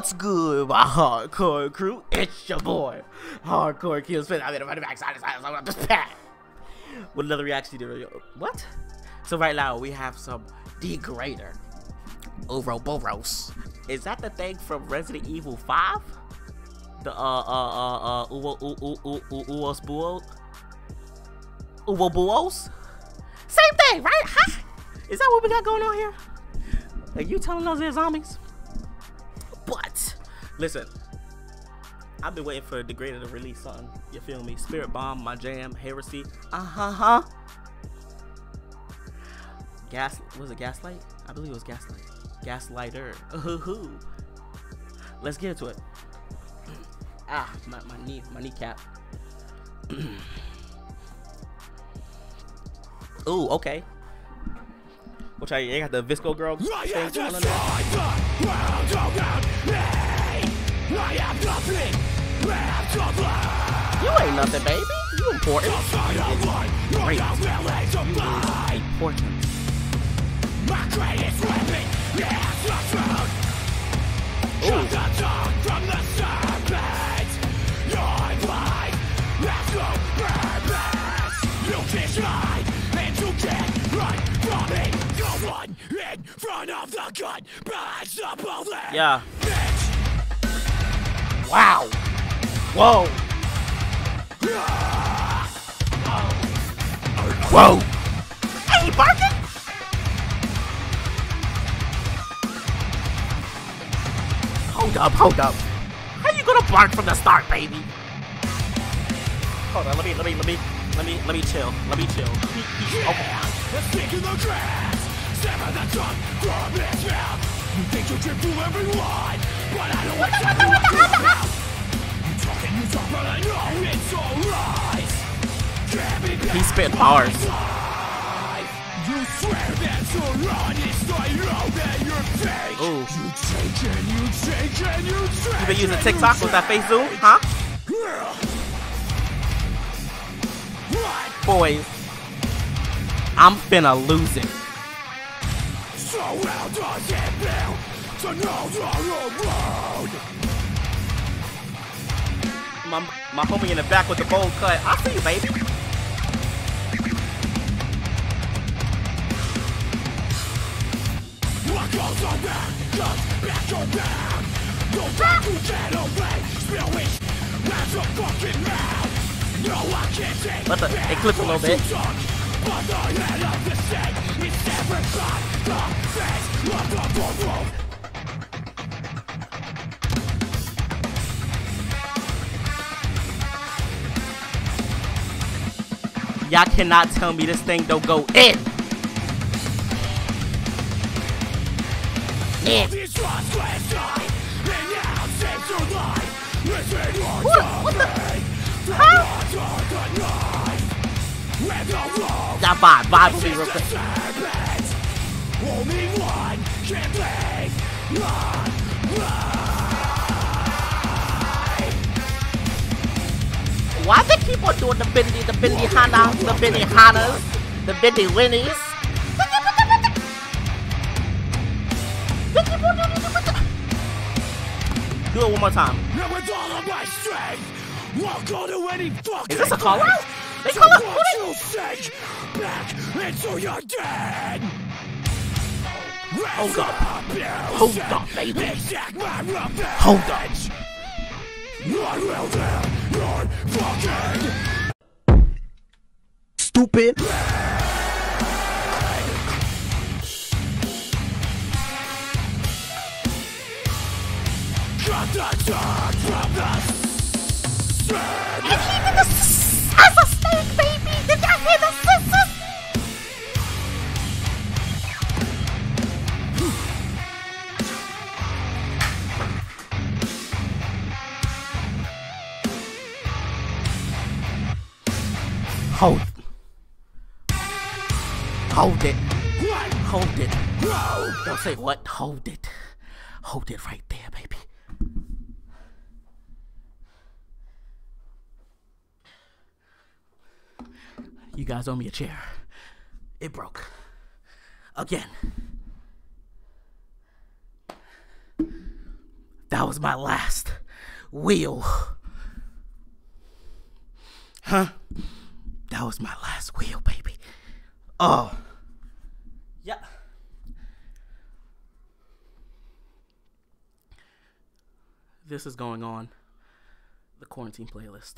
my hardcore crew. It's your boy, Hardcore Kills Fit. I'm in the backside of the side of this pack. With another reaction video. What? So right now we have some Degrader. Ouroboros. Is that the thing from Resident Evil 5? The uh uh uh uh Uwo Uwo Uwo Uwos Uwo? Same thing, right? Huh? Is that what we got going on here? Are you telling us they're zombies? But listen, I've been waiting for the Degrader to release something. You feel me? Spirit Bomb, my jam, Heresy. Uh huh huh. Gas was it Gaslight? I believe it was Gaslight. Gaslighter. Ooh. Let's get into it. ah, my, my knee, my kneecap. Ooh, okay. Which I, you got the VSCO girl going on You ain't nothing, baby. You important. Great. Important. My greatest weapon Go on in front of the gun, but the bullet. Yeah. Bitch. Wow. Whoa. Whoa. Hey, barking? Hold up, hold up. How you gonna bark from the start, baby? Hold on, let me, let me, let me, let me, let me chill. Let me chill. Okay. Stick in the grass, sever the tongue from his mouth. You think you can fool everyone, but I don't want to fool your mouth. You talk and you talk, but I know it's all lies. He spit bars. You swear that you're honest, I know that you're fake. Ooh. You take and you take and you take. You been using TikTok with that face zoom, huh? Boys, I'm finna lose it. So how does it feel to know you're alone? My, my homie in the back with the bold cut. I see you, baby. What goes around comes back around. No back who can obey. Spill it. That's a fucking mouth. No, I can't take Let the, it a little bit. But the head of the snake Y'all cannot tell me this thing don't go in. In. What? What the? Huh? Vibe, vibe with me real quick. Only one can Why they keep on doing the bendy, the bendy hana, the bendy hanas, the bendy winnies? Do it one more time. With all of my strength, won't go to any fucking Is this a call out? They call out you sink back into your dead. Hold up. Hold up, baby. Hold up. I will your fucking stupid. Cut the tongue from the snake. Hold. Hold it. Hold it. Don't say what. Hold it. Hold it right there, baby. You guys owe me a chair. It broke. Again. that was my last wheel. Huh? That was my last wheel, baby. Oh. Yeah. This is going on the quarantine playlist.